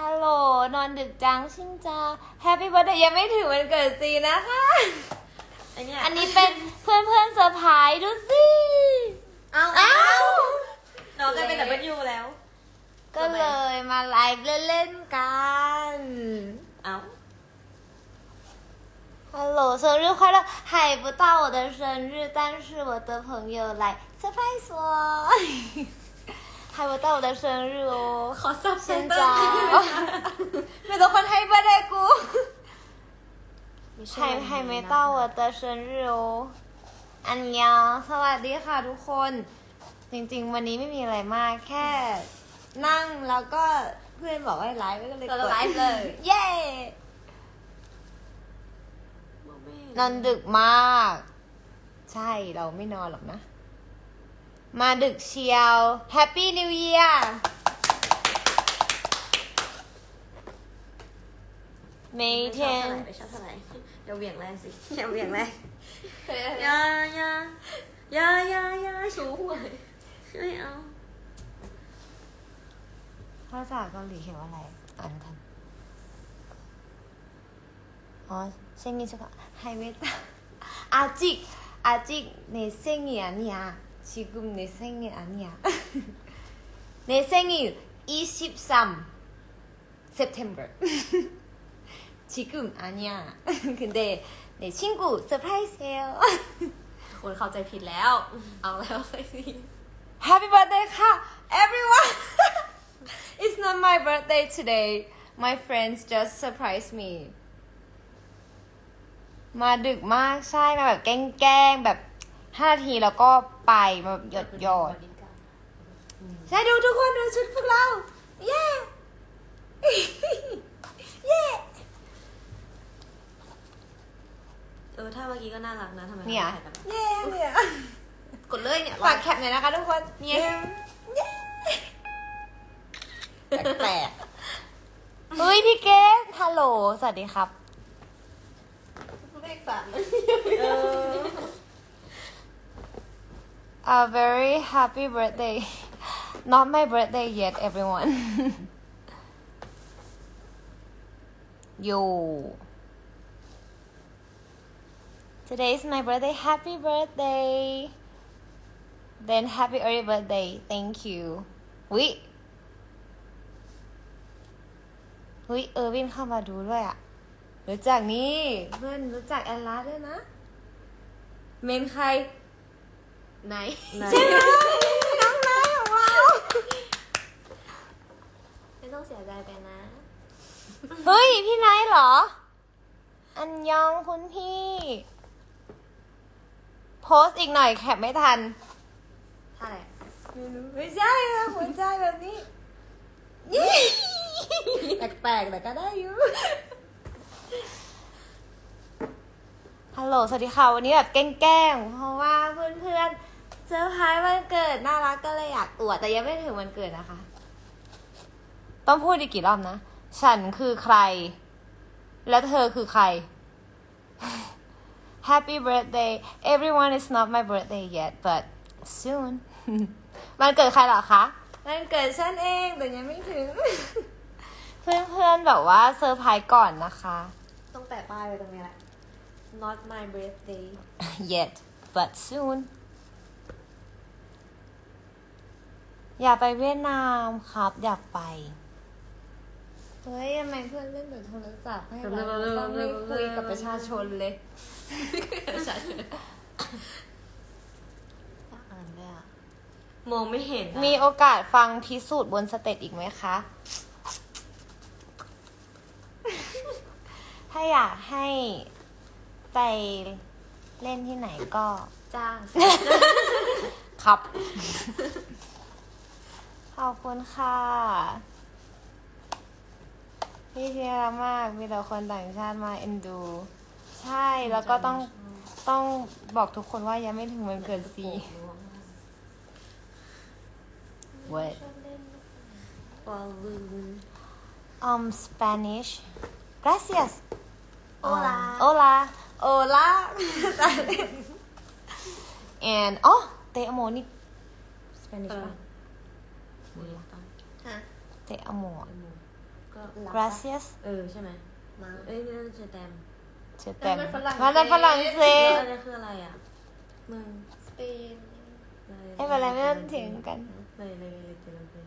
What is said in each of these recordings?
ฮัลโหล นอนดึกจังชินจาแฮปปี้เบิร์ดเดย์ยังไม่ถึงวันเกิดซีนะคะ ไอเนี้ย อันนี้เป็นเพื่อนเพื่อนๆเซอร์ไพรส์ดูสิ เอ้า เอ้า น้องก็เป็นดับเบิลยูแล้ว ก็เลยมาไลฟ์เล่นๆกัน เอ้า Hello，生日快乐！还不到我的生日，但是我的朋友来 surprise 我， 还不到我的生日哦。 ขอซับ 现在ไม่ต้องคนให้เบอร์เดย์กู还还没到我的生日哦อันยองสวัสดีค่ะทุกคน จริงๆ วันนี้ไม่มีอะไรมากแค่ นั่งแล้วก็เพื่อนบอกว่าให้ไลฟ์ก็เลยก ก็ ด ไลฟ์เลย เย้ นอนดึกมาก ใช่เราไม่นอนหรอกนะ มาดึกเชียว Happy New Year เมย์เทไม่ชอบเท่านไหร่ไม่ชอบเท่าไหร่อย่าเหวี่ยงแรงสิอย่าเหวี่ยงแรงอย่าอย่าอย่าอย่าอย่าชูหัวไม่เอาภาษาเกาหลีเขียนว่าอะไร อ่านไม่ทันอ๋อเซงนี่ใช่ปะไฮเมตาอาจิกอาจิกเนเซงีอานิอาชิกุมเนเซงีอานิอาเนเซงี23 September 지금 아니야. 근데 내 친구 서프라이즈예요. คนเข้าใจผิดแล้ว เอาแล้วใส่สิ Happy birthday ค่ะ everyone. It's not my birthday today. My friends just surprised me. มาดึกมากใช่มาแบบแกล้งๆแบบห้านาทีแล้วก็ ไปมาแบบหยดหยดๆใช่ดูทุกคนดูชุดพวกเรา เย้เย้เออถ้าเมื่อกี้ก็น่ารักนะทำไมเนี่ยถ่ายแบบนั้นเย้เนี่ยกดเลยเนี่ยฝากแคปหน่อยนะคะทุกคนเนี่ยเย้แปลกๆเฮ้ยพี่เกดฮัลโหลสวัสดีครับเลขสามเออ A very happy birthday not my birthday yet everyone Yo Today is my birthday happy birthday then happy early birthday thank you วิเฮ้ยเออวินเข้ามาดูด้วยอ่ะ รู้จักนี่เพื่อนรู้จักแอนลาด้วยนะ เมนใคร ไหนใช่ไหมน้องนายของเราไม่ต้องเสียใจไปนะ เฮ้ย พี่นายเหรอ 안녕คุณพี่ pose อีกหน่อย cap ไม่ทันท่าไหนไม่ใช่อะหัวใจแบบนี้ยี่แปลกๆแต่ก็ได้อยู่ฮัลโหล สวัสดีค่ะ วันนี้แบบแกล้งๆ เพราะว่าเพื่อนๆเซอร์ไพรส์วันเกิดน่ารักก็เลยอยากอวดแต่ยังไม่ถึงวันเกิดนะคะ ต้องพูดอีกกี่รอบนะ ฉันคือใคร แล้วเธอคือใคร Happy birthday everyone is not my birthday yet but soon มันเกิดใครเหรอคะมันเกิดฉันเองแต่ยังไม่ถึง เพื่อนๆแบบว่าเซอร์ไพรส์ก่อนนะคะ ต้องแปะป้ายไว้ตรงนี้แหละ not my birthday yet but soon อยากไปเวียดนามครับ อยากไป เฮ้ยทำไมเพื่อนเล่นแต่โทรศัพท์ให้เราต้องไม่คุยกับประชาชนเลยอ่านด้วยอะมองไม่เห็นอะมีโอกาสฟังพี่ซีบน stage อีกไหมคะ ถ้าอยากให้ไปเล่นที่ไหนก็จ้าง ครับ ขอบคุณค่ะพี่เทียรมาก มีแต่คนต่างชาติมาเอ็นดู ใช่ แล้วก็ต้องต้องบอกทุกคนว่ายังไม่ถึงวันเกิดซี What บอลลูน um Spanish gracias Hola. um, hola hola and oh te amo นี่ Spanish ปะ เตะอามวกก็ gracias เออใช่ไหมเอ้ยนี่เชตแตมเชตแตมมันเป็นฝรั่งเศสอะไรคืออะไรอะมึงสเปนไอ้อะไรไม่ต้องเถียงกันไม่ไม่ไม่เจอเลย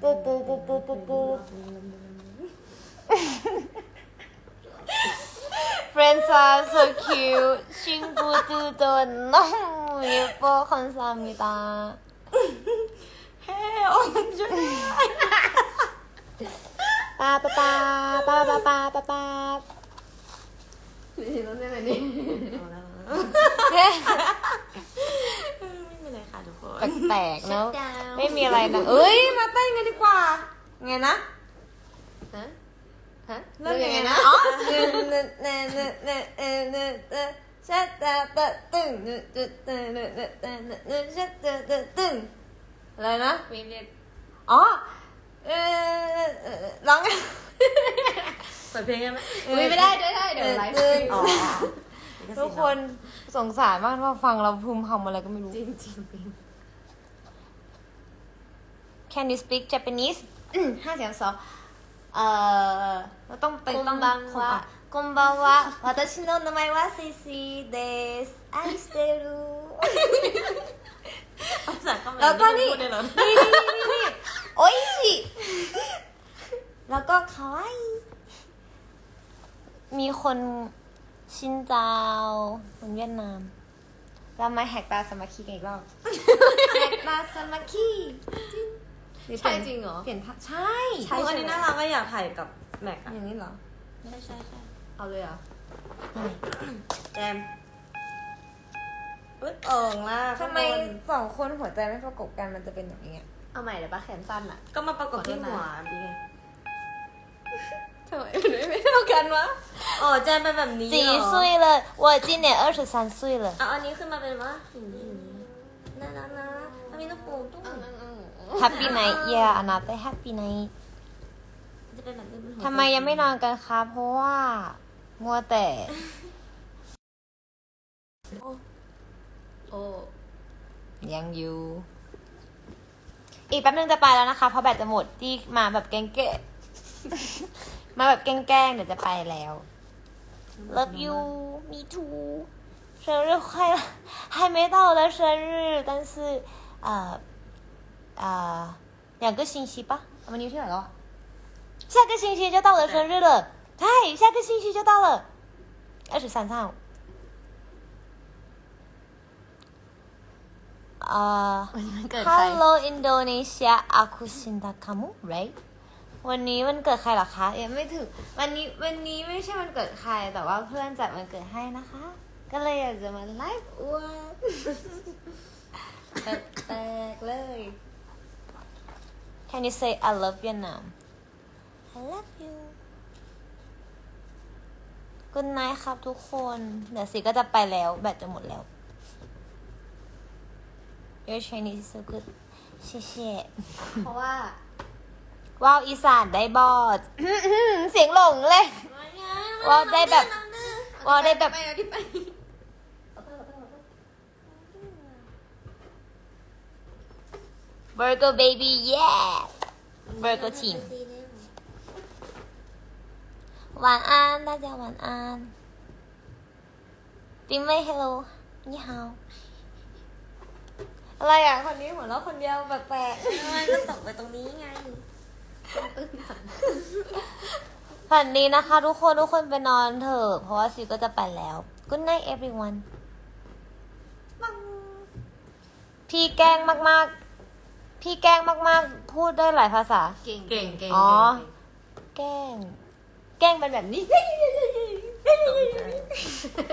ปูปูปูปูปูปู Friends are so cute. 친구들도 너무 예뻐. 감사합니다. เฮ้ยโอ้ยจุด 빠빠빠 빠빠빠 빠빠. นี่ต้องเล่นอะไรนี่ ไม่มีอะไรค่ะทุกคน แปลกๆเนอะ Shut down ไม่มีอะไรนะ เอ้ย มาเต้นกันดีกว่า ไงนะ ฮะ ฮะเริ่มยังไงนะอ๋อเนเนเนเนเนเอเนเนชัดตาตะตึงเนเนเนเนเนเนเนเนชัดตาตะตึงอะไรนะมีเรียนอ๋อเออเออร้องไงเปิดเพลงได้ไหมอุ้ยไม่ได้ได้ได้เดี๋ยวไลฟ์เอออ๋อทุกคนสงสารมากว่าฟังเราพึมพำอะไรก็ไม่รู้ จริงจริงจริง Can you speak Japanese ห้าเสียงสอง เอ่อเราต้องไปต้อง こんばんはこんばんは私の名前はセシです愛してる ภาษาเขมร แล้วก็นี่ พูดได้เหรอ นี่นี่นี่นี่โอ้ยชิแล้วก็คาวาอิมีคนชินเจาคนเวียดนาม เรามาแหกตาสามัคคีกันอีกรอบ แหกตาสามัคคีหรือเป ใช่ ลี่ยน จริงเหรอ เปลี่ยนภาพใช่ ใช่อันนี้น่ารักก็อยากถ่ายกับแม็กอะ อย่างนี้เหรอ ใช่ใช่ใช่ เอาเลยเหรอ แจมอุ๊ยเอิงล่ะ ทำไมสองคนหัวใจไม่ประกบกันมันจะเป็นอย่างนี้อะ เอาใหม่เดี๋ยวปะแขนสั้นอ่ะ ก็มาประกบที่หัวดีไง ทำไมไม่เท่ากันวะ อ๋อแจมเป็นแบบนี้ 几 เหรอ 岁了我今年二十三岁了 เอาอันนี้ขึ้นมาเป็นว่าหินหินน่ารักนะมันมีลูกโป่งตุ้ม Happy night yeah another happy night จะเป็นแบบนี้เป็นหัว ทำไมยังไม่นอนกันคะเพราะว่ามัวแต่ โอ้ ยังอยู่ อีกแป๊บนึงจะไปแล้วนะคะ เพราะแบตจะหมดที่มาแบบแกล้งเก มาแบบแกล้งๆเดี๋ยวจะไปแล้ว Love you me too 生日快乐还没到我的生日但是呃 呃两个星期吧วันนี้ที่ไหนแล้วอะ下个星期就到我的生日了对下个星期就到了二十三号呃 วันนี้มันเกิดใคร Hello Indonesia aku cinta kamu right วันนี้วันเกิดใครเหรอคะยังไม่ถึงวันนี้วันนี้ไม่ใช่วันเกิดใครแต่ว่าเพื่อนจัดวันเกิดให้นะคะ ก็เลยอยากจะมาไลฟ์อวด แตกๆเลย Can you say I love Vietnam I love you Good night ครับทุกคน เดี๋ยวสิก็จะไปแล้ว แบตจะหมดแล้ว Your Chinese is so good 谢谢เพราะว่า ว้าวอีสานได้บอด เสียงหลงเลยว่าได้แบบว่าได้แบบ ไปเอาที่ไป Burger baby yeah Burger team 晚安，大家晚安。冰妹，hello，你好。อะไรอ่ะ คนนี้หัวเราะคนเดียวแปลก ทำไมก็ตกไปตรงนี้ไง ๆฝันดีนะคะทุกคนทุกคนไปนอนเถอะ เพราะว่าซีก็จะไปแล้ว Good night everyone ปังพี่แกล้งมากๆ พี่แกล้งมากๆ พูดได้หลายภาษา เก่งเก่งเก่งอ๋อ แกล้ง แกล้งเป็นแบบนี้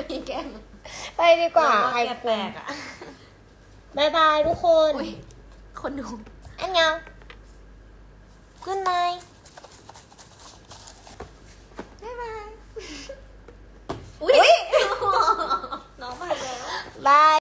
มีแก้มไปดีกว่าไอไอแปลกอะบายบายทุกคน คนดู อันยัง Good night บ๊ายบาย อุ้ยน้องไปแล้วบาย